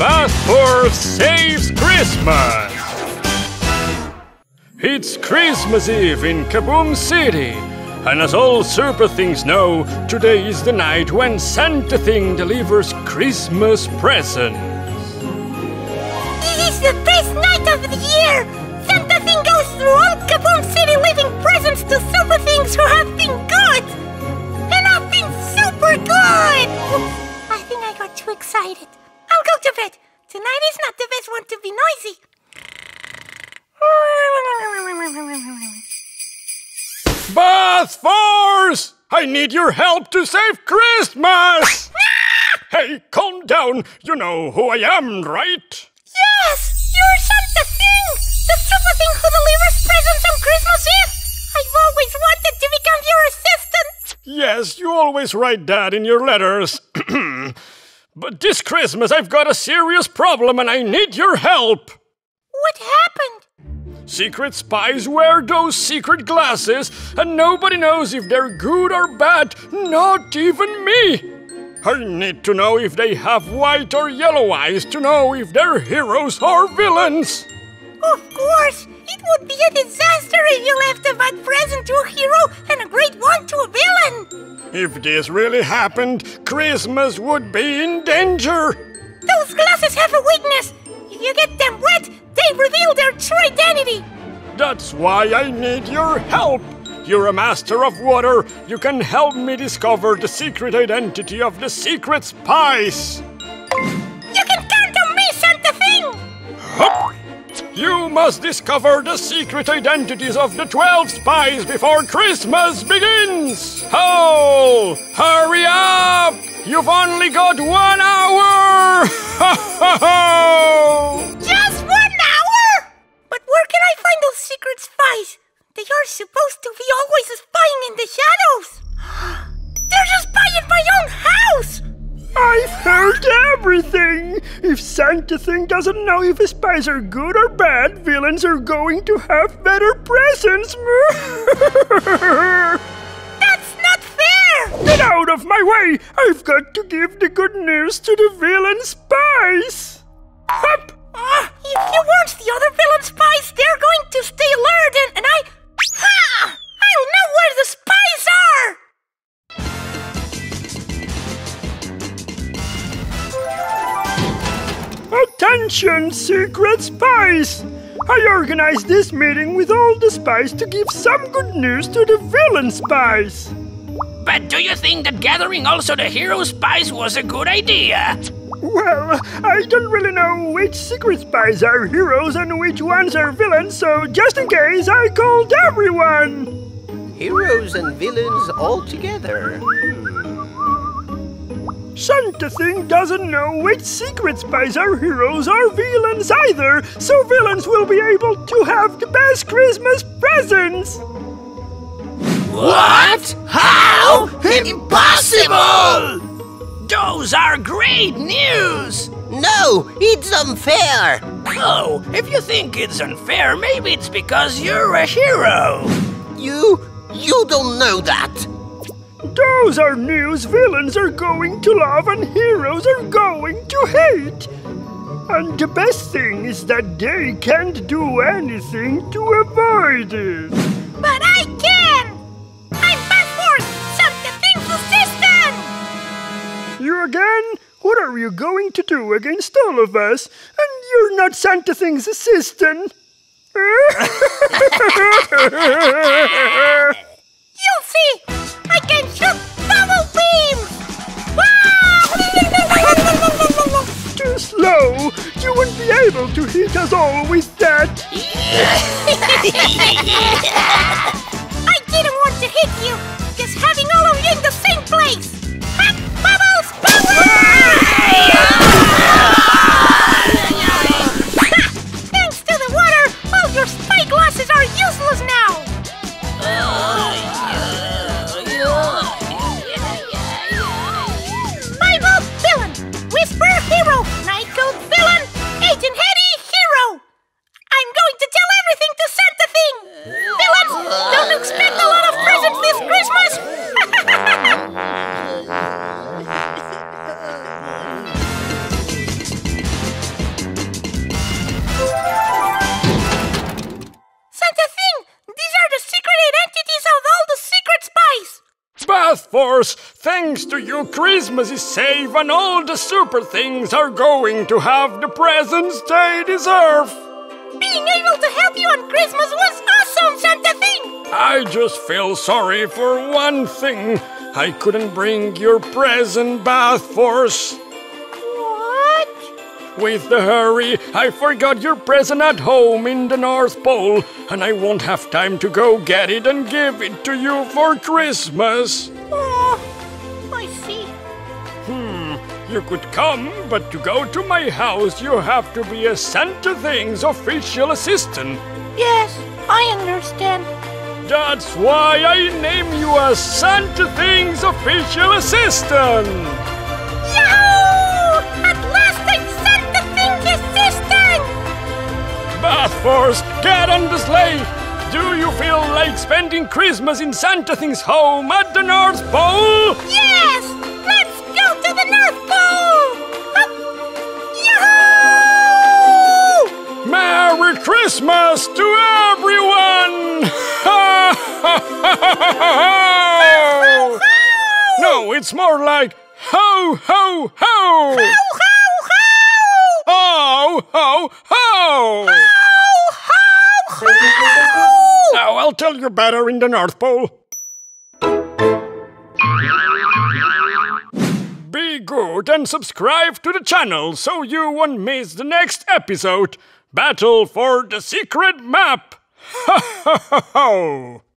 Bath Force saves Christmas! It's Christmas Eve in Kaboom City, and as all Super Things know, today is the night when Santa Thing delivers Christmas presents. This is the best night of the year! Santa Thing goes through Bath Force! I need your help to save Christmas! hey, calm down. You know who I am, right? Yes! You're Santa Thing! The super thing who delivers presents on Christmas Eve! I've always wanted to become your assistant! Yes, you always write that in your letters. but this Christmas I've got a serious problem and I need your help! What happened? Secret spies wear those secret glasses, and nobody knows if they're good or bad, not even me! I need to know if they have white or yellow eyes to know if they're heroes or villains! Of course! It would be a disaster if you left a bad present to a hero and a great one to a villain! If this really happened, Christmas would be in danger! Those glasses have a weakness! If you get them wet, they reveal their true identity! That's why I need your help! You're a master of water. You can help me discover the secret identity of the secret spies! You can count on me, Santa Thing! You must discover the secret identities of the 12 spies before Christmas begins! Oh! Hurry up! You've only got one hour! Ha ha ha! Find those secret spies? They are supposed to be always spying in the shadows! They're just spying my own house! I've heard everything! If Santa Thing doesn't know if his spies are good or bad, villains are going to have better presents! That's not fair! Get out of my way! I've got to give the good news to the villain spies! Attention, secret spies! I organized this meeting with all the spies to give some good news to the villain spies. But do you think that gathering also the hero spies was a good idea? Well, I don't really know which secret spies are heroes and which ones are villains, so just in case, I called everyone! Heroes and villains all together. Hmm. Santa Thing doesn't know which secret spies are heroes or villains either, so villains will be able to have the best Christmas presents! What? How? Impossible! Those are great news! No, it's unfair! Oh, if you think it's unfair, maybe it's because you're a hero! You. you don't know that! Those are news villains are going to love and heroes are going to hate! And the best thing is that they can't do anything to avoid it! But I can! I'm Bath Force, Santa Thing's assistant! You again? What are you going to do against all of us? And you're not Santa Thing's assistant! Eh? You'll see! I can bubble beams! Too slow! You won't be able to hit us all with that! I didn't want to hit you, just having all of you in the same place! Hot bubbles power! Force. Thanks to you, Christmas is safe and all the super things are going to have the presents they deserve. Being able to help you on Christmas was awesome, Santa Thing! I just feel sorry for one thing. I couldn't bring your present, Bath Force. What? With the hurry, I forgot your present at home in the North Pole, and I won't have time to go get it and give it to you for Christmas. You could come, but to go to my house, you have to be a Santa Things official assistant. Yes, I understand. That's why I name you a Santa Things official assistant. Yahoo! At last I'm Santa Thing's assistant! Bath Force, get on the sleigh. Do you feel like spending Christmas in Santa Things' home at the North Pole? Yes! Christmas to everyone! no, it's more like ho ho ho! Ho, ho, Ho oh, ho ho! ho! Ho, ho! Now I'll tell you better in the North Pole. Be good and subscribe to the channel so you won't miss the next episode. Battle for the secret map. Ho ho ho!